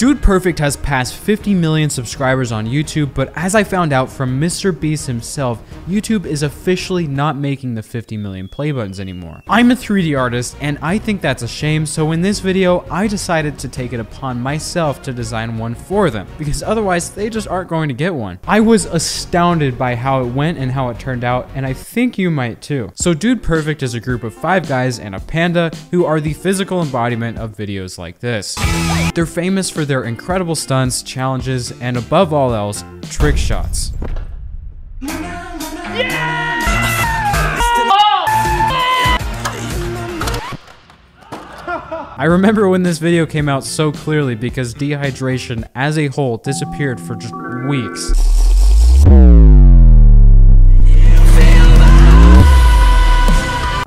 Dude Perfect has passed 50 million subscribers on YouTube, but as I found out from Mr. Beast himself, YouTube is officially not making the 50 million play buttons anymore. I'm a 3D artist, and I think that's a shame, so in this video, I decided to take it upon myself to design one for them, because otherwise they just aren't going to get one. I was astounded by how it went and how it turned out, and I think you might too. So Dude Perfect is a group of five guys and a panda who are the physical embodiment of videos like this. They're famous for their incredible stunts, challenges, and above all else, trick shots. I remember when this video came out so clearly because dehydration as a whole disappeared for just weeks.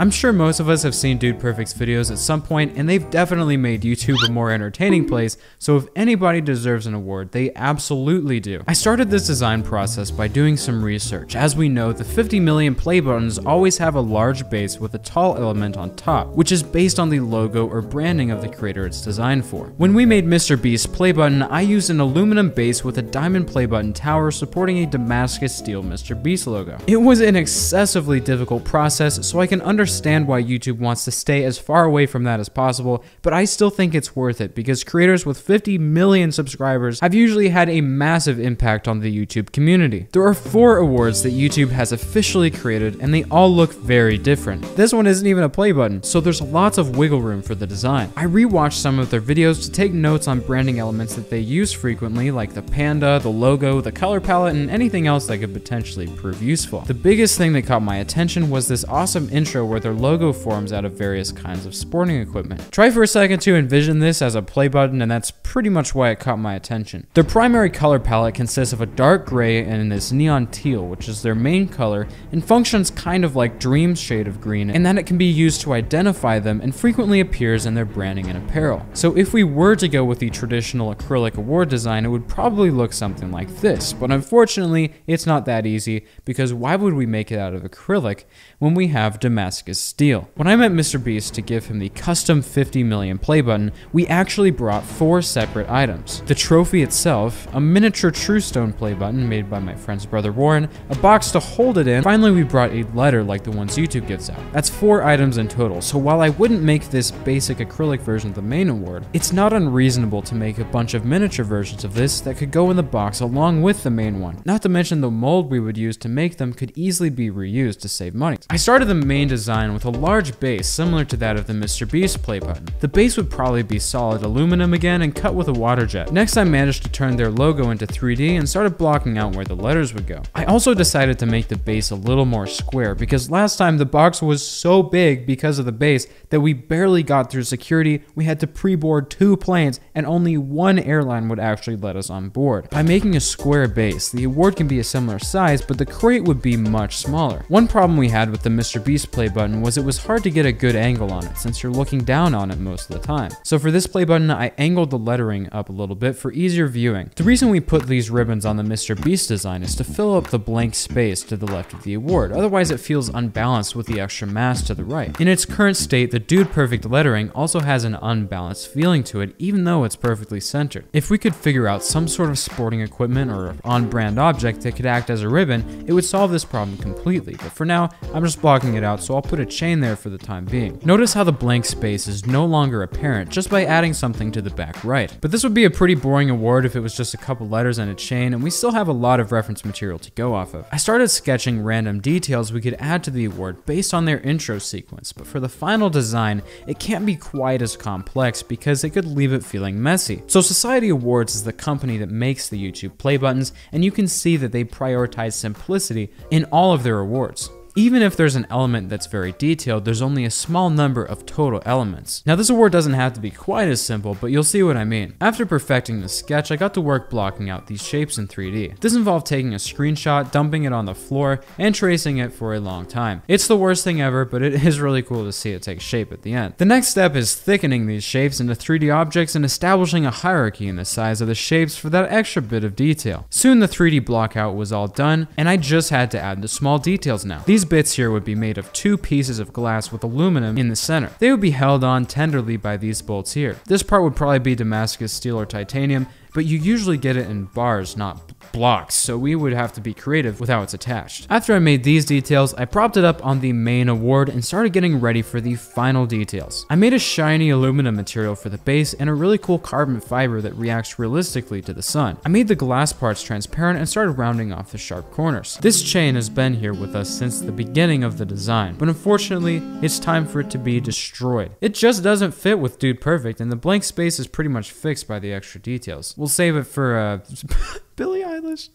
I'm sure most of us have seen Dude Perfect's videos at some point, and they've definitely made YouTube a more entertaining place, so if anybody deserves an award, they absolutely do. I started this design process by doing some research. As we know, the 50 million play buttons always have a large base with a tall element on top, which is based on the logo or branding of the creator it's designed for. When we made Mr. Beast's play button, I used an aluminum base with a diamond play button tower supporting a Damascus steel Mr. Beast logo. It was an excessively difficult process, so I can understand understand why YouTube wants to stay as far away from that as possible, but I still think it's worth it because creators with 50 million subscribers have usually had a massive impact on the YouTube community. There are four awards that YouTube has officially created and they all look very different. This one isn't even a play button, so there's lots of wiggle room for the design. I rewatched some of their videos to take notes on branding elements that they use frequently like the panda, the logo, the color palette, and anything else that could potentially prove useful. The biggest thing that caught my attention was this awesome intro where their logo forms out of various kinds of sporting equipment. Try for a second to envision this as a play button and that's pretty much why it caught my attention. Their primary color palette consists of a dark gray and this neon teal, which is their main color and functions kind of like Dream's shade of green and that it can be used to identify them and frequently appears in their branding and apparel. So if we were to go with the traditional acrylic award design, it would probably look something like this, but unfortunately, it's not that easy because why would we make it out of acrylic when we have Damascus steel. When I met Mr. Beast to give him the custom 50 million play button, we actually brought four separate items. The trophy itself, a miniature True Stone play button made by my friend's brother Warren, a box to hold it in, finally we brought a letter like the ones YouTube gives out. That's four items in total, so while I wouldn't make this basic acrylic version of the main award, it's not unreasonable to make a bunch of miniature versions of this that could go in the box along with the main one. Not to mention the mold we would use to make them could easily be reused to save money. I started the main design design with a large base similar to that of the Mr. Beast play button. The base would probably be solid aluminum again and cut with a water jet. Next I managed to turn their logo into 3D and started blocking out where the letters would go. I also decided to make the base a little more square because last time the box was so big because of the base that we barely got through security, we had to pre-board two planes and only one airline would actually let us on board. By making a square base, the award can be a similar size, but the crate would be much smaller. One problem we had with the Mr. Beast play button button was it was hard to get a good angle on it since you're looking down on it most of the time. So for this play button, I angled the lettering up a little bit for easier viewing. The reason we put these ribbons on the Mr. Beast design is to fill up the blank space to the left of the award, otherwise it feels unbalanced with the extra mass to the right. In its current state, the Dude Perfect lettering also has an unbalanced feeling to it even though it's perfectly centered. If we could figure out some sort of sporting equipment or on-brand object that could act as a ribbon, it would solve this problem completely, but for now, I'm just blocking it out so I'll put a chain there for the time being. Notice how the blank space is no longer apparent just by adding something to the back right. But this would be a pretty boring award if it was just a couple letters and a chain, and we still have a lot of reference material to go off of. I started sketching random details we could add to the award based on their intro sequence, but for the final design, it can't be quite as complex because it could leave it feeling messy. So Society Awards is the company that makes the YouTube play buttons, and you can see that they prioritize simplicity in all of their awards. Even if there's an element that's very detailed, there's only a small number of total elements. Now this award doesn't have to be quite as simple, but you'll see what I mean. After perfecting the sketch, I got to work blocking out these shapes in 3D. This involved taking a screenshot, dumping it on the floor, and tracing it for a long time. It's the worst thing ever, but it is really cool to see it take shape at the end. The next step is thickening these shapes into 3D objects and establishing a hierarchy in the size of the shapes for that extra bit of detail. Soon the 3D blockout was all done, and I just had to add the small details now. These These bits here would be made of two pieces of glass with aluminum in the center. They would be held on tenderly by these bolts here. This part would probably be Damascus steel or titanium, but you usually get it in bars, not blocks, so we would have to be creative with how it's attached. After I made these details, I propped it up on the main award and started getting ready for the final details. I made a shiny aluminum material for the base and a really cool carbon fiber that reacts realistically to the sun. I made the glass parts transparent and started rounding off the sharp corners. This chain has been here with us since the beginning of the design, but unfortunately, it's time for it to be destroyed. It just doesn't fit with Dude Perfect, and the blank space is pretty much fixed by the extra details. We'll save it for uh, Billie Eilish.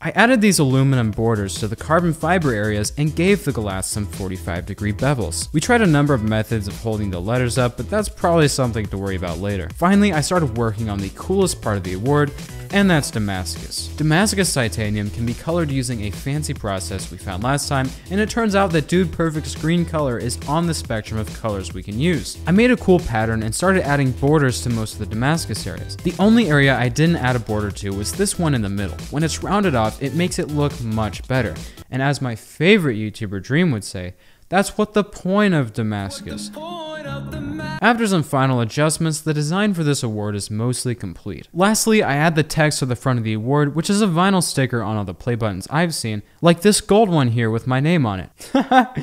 I added these aluminum borders to the carbon fiber areas and gave the glass some 45 degree bevels. We tried a number of methods of holding the letters up, but that's probably something to worry about later. Finally, I started working on the coolest part of the award, and that's Damascus. Damascus titanium can be colored using a fancy process we found last time, and it turns out that Dude Perfect's green color is on the spectrum of colors we can use. I made a cool pattern and started adding borders to most of the Damascus areas. The only area I didn't add a border to was this one in the middle. When it's rounded off, it makes it look much better. And as my favorite YouTuber Dream would say, that's what the point of Damascus. After some final adjustments, the design for this award is mostly complete. Lastly, I add the text to the front of the award, which is a vinyl sticker on all the play buttons I've seen, like this gold one here with my name on it.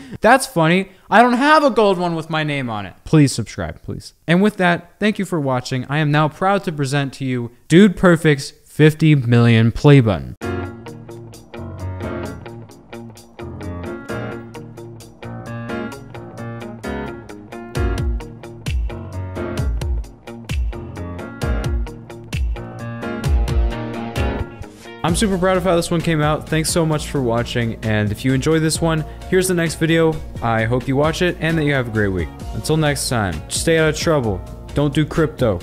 That's funny. I don't have a gold one with my name on it. Please subscribe, please. And with that, thank you for watching. I am now proud to present to you Dude Perfect's 50 million play button. I'm super proud of how this one came out. Thanks so much for watching, and if you enjoyed this one, here's the next video. I hope you watch it and that you have a great week. Until next time, stay out of trouble. Don't do crypto.